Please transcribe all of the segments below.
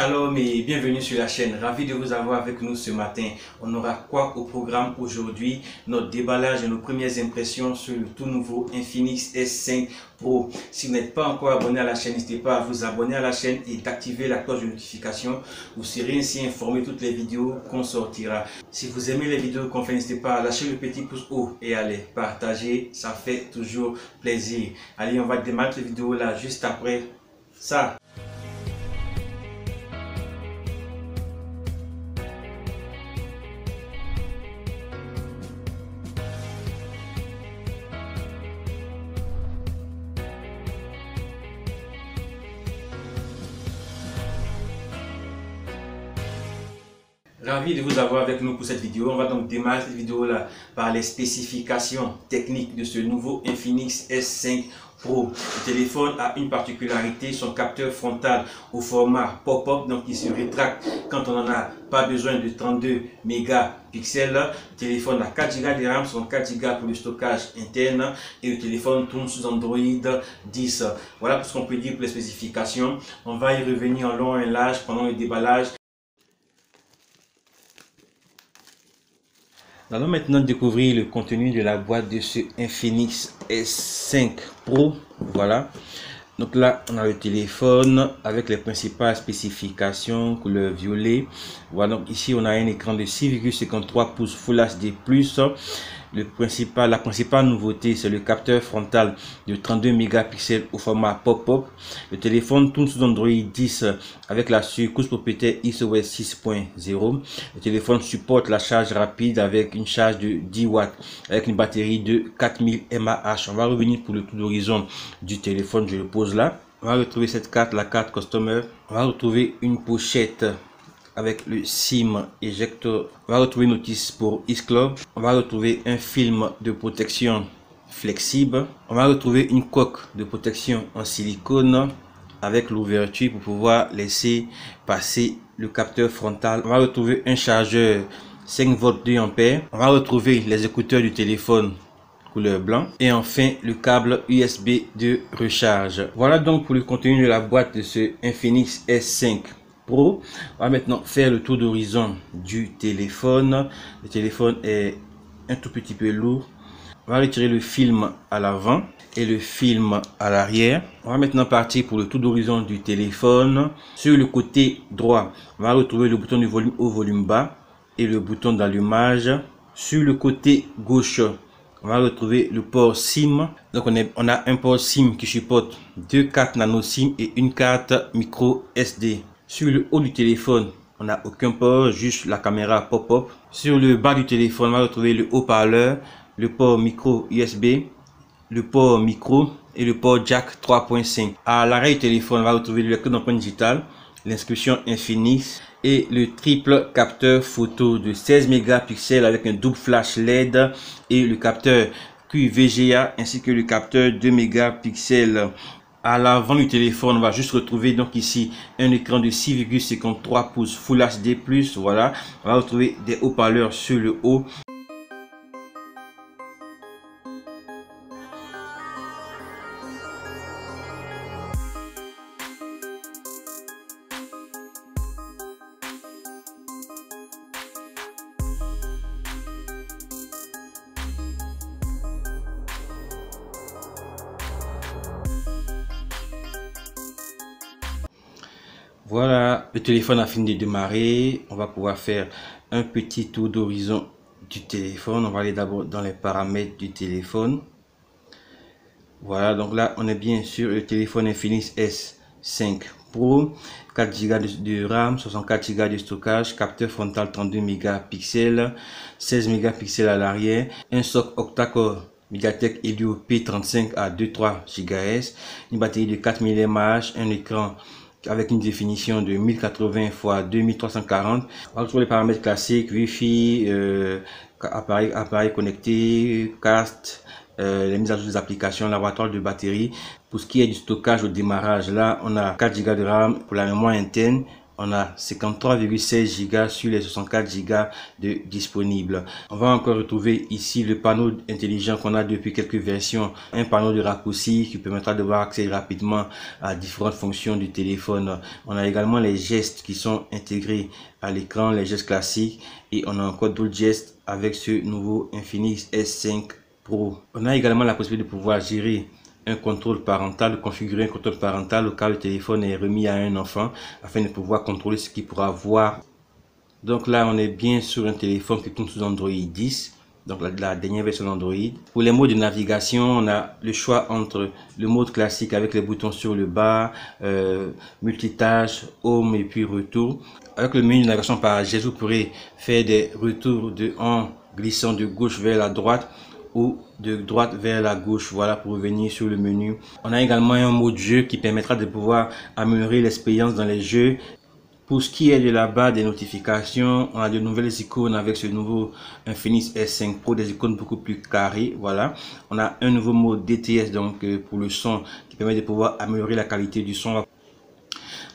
Shalom et bienvenue sur la chaîne. Ravi de vous avoir avec nous ce matin. On aura quoi au programme aujourd'hui? Notre déballage et nos premières impressions sur le tout nouveau Infinix S5 Pro. Si vous n'êtes pas encore abonné à la chaîne, n'hésitez pas à vous abonner à la chaîne et d'activer la cloche de notification. Vous serez ainsi informé de toutes les vidéos qu'on sortira. Si vous aimez les vidéos qu'on fait, n'hésitez pas à lâcher le petit pouce haut et à les partager. Ça fait toujours plaisir. Allez, on va démarrer cette vidéo là juste après ça. Ravi de vous avoir avec nous pour cette vidéo. On va donc démarrer cette vidéo là par les spécifications techniques de ce nouveau Infinix S5 Pro. Le téléphone a une particularité, son capteur frontal au format pop-up, donc il se rétracte quand on n'en a pas besoin de 32 mégapixels. Le téléphone a 4 Go de RAM, son 4 Go pour le stockage interne et le téléphone tourne sous Android 10. Voilà ce qu'on peut dire pour les spécifications. On va y revenir en long et large pendant le déballage. Nous allons maintenant découvrir le contenu de la boîte de ce Infinix S5 Pro. Voilà. Donc là, on a le téléphone avec les principales spécifications, couleur violet. Voilà, donc ici, on a un écran de 6,53 pouces Full HD+. Le principal, la principale nouveauté, c'est le capteur frontal de 32 mégapixels au format pop-up. Le téléphone tourne sous Android 10 avec la surcouche propriétaire iOS 6.0. Le téléphone supporte la charge rapide avec une charge de 10 watts avec une batterie de 4000 mAh. On va revenir pour le tour d'horizon du téléphone. Je le pose là. On va retrouver cette carte, la carte Customer. On va retrouver une pochette avec le SIM éjecteur. On va retrouver une notice pour Club. On va retrouver un film de protection flexible. On va retrouver une coque de protection en silicone avec l'ouverture pour pouvoir laisser passer le capteur frontal. On va retrouver un chargeur 5 volts 2 ampères. On va retrouver les écouteurs du téléphone couleur blanc et enfin le câble USB de recharge. Voilà donc pour le contenu de la boîte de ce Infinix S5 on va maintenant faire le tour d'horizon du téléphone. Le téléphone est un tout petit peu lourd. On va retirer le film à l'avant et le film à l'arrière. On va maintenant partir pour le tour d'horizon du téléphone. Sur le côté droit, on va retrouver le bouton de volume haut, volume bas et le bouton d'allumage. Sur le côté gauche, on va retrouver le port SIM. Donc on a un port SIM qui supporte deux cartes nano SIM et une carte micro SD. Sur le haut du téléphone, on n'a aucun port, juste la caméra pop-up. Sur le bas du téléphone, on va retrouver le haut-parleur, le port micro USB, le port micro et le port jack 3.5. À l'arrière du téléphone, on va retrouver le lecteur d'empreinte digitale, l'inscription Infinix et le triple capteur photo de 16 mégapixels avec un double flash LED et le capteur QVGA ainsi que le capteur 2 mégapixels à l'avant du téléphone, on va juste retrouver donc ici un écran de 6,53 pouces Full HD+. Voilà, on va retrouver des haut-parleurs sur le haut. Voilà, le téléphone a fini de démarrer. On va pouvoir faire un petit tour d'horizon du téléphone. On va aller d'abord dans les paramètres du téléphone. Voilà, donc là, on est bien sur le téléphone Infinix S5 Pro. 4 Go de, RAM, 64 Go de stockage, capteur frontal 32 mégapixels, 16 mégapixels à l'arrière, un socle octa-core Mediatek Helio P35 à 2.3 GHz, une batterie de 4000 mAh, un écran avec une définition de 1080 x 2340. On va retrouver les paramètres classiques, Wi-Fi, euh, appareil, appareil connecté, cast, euh, les mises à jour des applications, laboratoire de batterie. Pour ce qui est du stockage au démarrage, là, on a 4 Go de RAM pour la mémoire interne. On a 53,16 Go sur les 64 Go de disponibles. On va encore retrouver ici le panneau intelligent qu'on a depuis quelques versions, un panneau de raccourci qui permettra de voir accéder rapidement à différentes fonctions du téléphone. On a également les gestes qui sont intégrés à l'écran, les gestes classiques et on a encore d'autres gestes avec ce nouveau Infinix S5 Pro. On a également la possibilité de pouvoir gérer un contrôle parental, configurer un contrôle parental au cas où le téléphone est remis à un enfant afin de pouvoir contrôler ce qu'il pourra voir. Donc là, on est bien sur un téléphone qui tourne sous Android 10, donc la, dernière version d'Android. Pour les modes de navigation, on a le choix entre le mode classique avec les boutons sur le bas, euh, multitâche, home et puis retour. Avec le menu de navigation par geste, vous pourrez faire des retours de en glissant de gauche vers la droite ou de droite vers la gauche. Voilà pour revenir sur le menu. On a également un mode jeu qui permettra de pouvoir améliorer l'expérience dans les jeux. Pour ce qui est de la barre des notifications, on a de nouvelles icônes avec ce nouveau Infinix S5 Pro, des icônes beaucoup plus carrées. Voilà. On a un nouveau mode DTS donc euh, pour le son qui permet de pouvoir améliorer la qualité du son.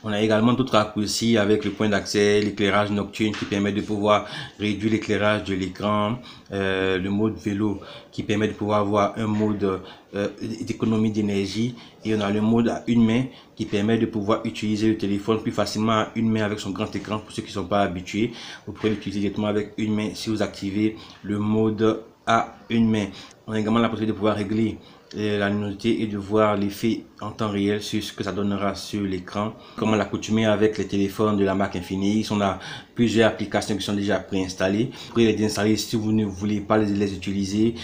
On a également d'autres raccourcis avec le point d'accès, l'éclairage nocturne qui permet de pouvoir réduire l'éclairage de l'écran, euh, le mode vélo qui permet de pouvoir avoir un mode euh, d'économie d'énergie et on a le mode à une main qui permet de pouvoir utiliser le téléphone plus facilement à une main avec son grand écran pour ceux qui ne sont pas habitués. Vous pouvez l'utiliser directement avec une main si vous activez le mode à une main. On a également la possibilité de pouvoir régler la luminosité et de voir l'effet en temps réel sur ce que ça donnera sur l'écran. Comme on l'accoutumé avec les téléphones de la marque Infinix, on a plusieurs applications qui sont déjà préinstallées. Vous pouvez les désinstaller si vous ne voulez pas les utiliser.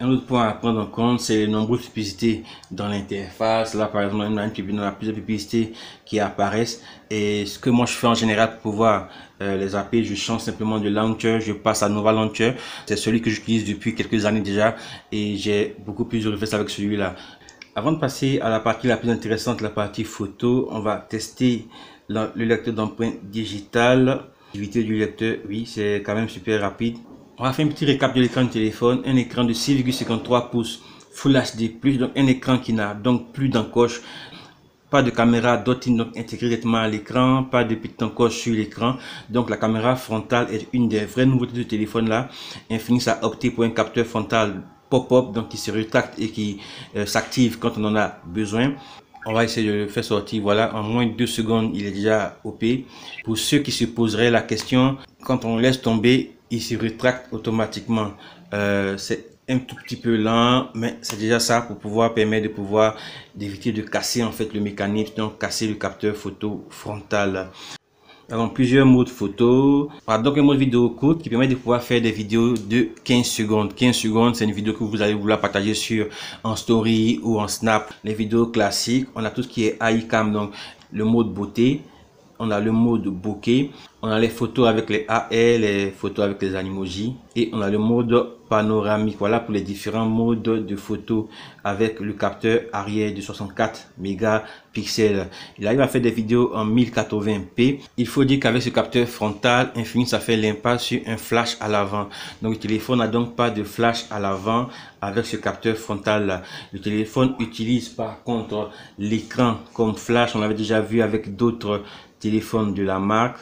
Un autre point à prendre en compte, c'est les nombreuses publicités dans l'interface. Là, par exemple, on a, plusieurs publicités qui apparaissent. Et ce que moi, je fais en général pour pouvoir euh, les zapper, je change simplement de launcher, je passe à Nova Launcher. C'est celui que j'utilise depuis quelques années déjà et j'ai beaucoup plus de réflexes avec celui-là. Avant de passer à la partie la plus intéressante, la partie photo, on va tester le lecteur d'empreintes digitales. L'activité du lecteur, oui, c'est quand même super rapide. On va faire un petit récap de l'écran du téléphone. Un écran de 6,53 pouces Full HD+, donc un écran qui n'a donc plus d'encoche. Pas de caméra d'outil intégrée directement à l'écran, pas de petite encoche sur l'écran. Donc la caméra frontale est une des vraies nouveautés du téléphone là. Infinix a opté pour un capteur frontal pop-up, donc qui se rétracte et qui euh, s'active quand on en a besoin. On va essayer de le faire sortir. Voilà, en moins de deux secondes, il est déjà OP. Pour ceux qui se poseraient la question, quand on laisse tomber, il se rétracte automatiquement. Euh, c'est un tout petit peu lent, mais c'est déjà ça pour pouvoir permettre de pouvoir d'éviter de casser en fait le mécanisme, donc casser le capteur photo frontal. Alors plusieurs modes photo, donc un mode vidéo court qui permet de pouvoir faire des vidéos de 15 secondes. 15 secondes, c'est une vidéo que vous allez vouloir partager sur en story ou en snap. Les vidéos classiques, on a tout ce qui est iCam, donc le mode beauté, on a le mode bokeh, on a les photos avec les AR, les photos avec les animojis et on a le mode panoramique. Voilà pour les différents modes de photos avec le capteur arrière de 64 mégapixels. Il arrive à faire des vidéos en 1080p. Il faut dire qu'avec ce capteur frontal, infini, ça fait l'impasse sur un flash à l'avant. Donc le téléphone n'a donc pas de flash à l'avant avec ce capteur frontal. Le téléphone utilise par contre l'écran comme flash. On l'avait déjà vu avec d'autres téléphones de la marque.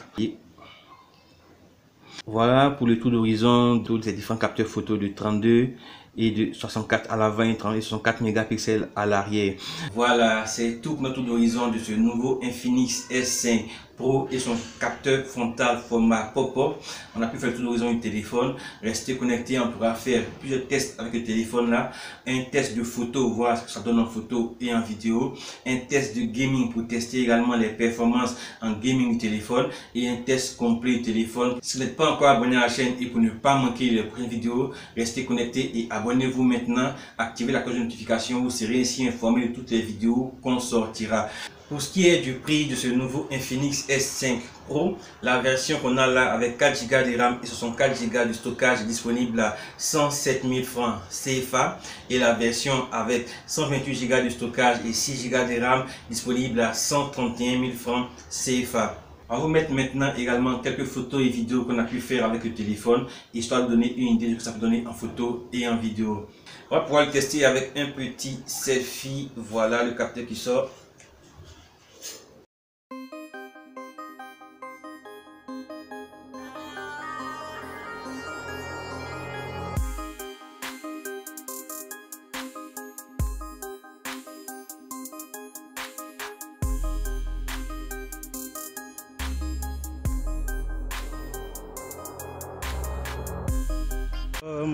Voilà pour le tour d'horizon de ces différents capteurs photo de 32 et de 64 à l'avant et 64 mégapixels à l'arrière. Voilà, c'est tout notre tour d'horizon de ce nouveau Infinix S5 Pro et son capteur frontal format pop-up. On a pu faire tout l'horizon du téléphone. Restez connecté, on pourra faire plusieurs tests avec le téléphone là. Un test de photo, voir ce que ça donne en photo et en vidéo. Un test de gaming pour tester également les performances en gaming du téléphone. Et un test complet du téléphone. Si vous n'êtes pas encore abonné à la chaîne et pour ne pas manquer les prochaines vidéos, restez connecté et abonnez-vous maintenant. Activez la cloche de notification, vous serez ainsi informé de toutes les vidéos qu'on sortira. Pour ce qui est du prix de ce nouveau Infinix S5 Pro, la version qu'on a là avec 4 Go de RAM et 64 Go de stockage disponible à 107 000 francs CFA et la version avec 128 Go de stockage et 6 Go de RAM disponible à 131 000 francs CFA. On va vous mettre maintenant également quelques photos et vidéos qu'on a pu faire avec le téléphone, histoire de donner une idée de ce que ça peut donner en photo et en vidéo. On va pouvoir le tester avec un petit selfie. Voilà le capteur qui sort.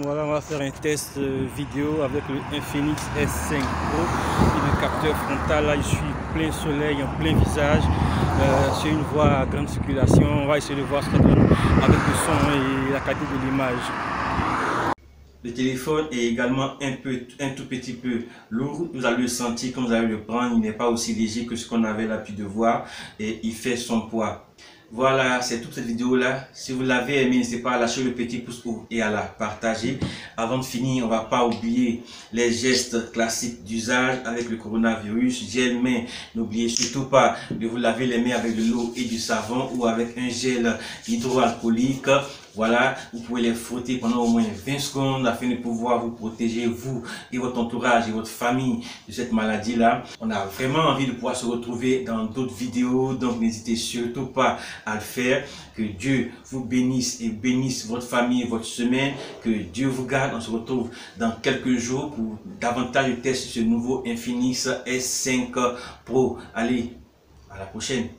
Voilà, on va faire un test euh, vidéo avec le Infinix S5 Pro et le capteur frontal. Là, je suis plein soleil, en plein visage, euh, sur une voie à grande circulation. On va essayer de voir ce que donne avec le son et la qualité de l'image. Le téléphone est également un, peu, un tout petit peu lourd. Vous allez le sentir quand vous allez le prendre. Il n'est pas aussi léger que ce qu'on avait l'habitude de voir et il fait son poids. Voilà, c'est toute cette vidéo-là. Si vous l'avez aimé, n'hésitez pas à lâcher le petit pouce haut et à la partager. Avant de finir, on va pas oublier les gestes classiques d'usage avec le coronavirus. Gel main, n'oubliez surtout pas de vous laver les mains avec de l'eau et du savon ou avec un gel hydroalcoolique. Voilà, vous pouvez les frotter pendant au moins 20 secondes afin de pouvoir vous protéger, vous et votre entourage et votre famille de cette maladie-là. On a vraiment envie de pouvoir se retrouver dans d'autres vidéos, donc n'hésitez surtout pas à le faire. Que Dieu vous bénisse et bénisse votre famille votre semaine. Que Dieu vous garde. On se retrouve dans quelques jours pour davantage de tests sur ce nouveau Infinix S5 Pro. Allez, à la prochaine.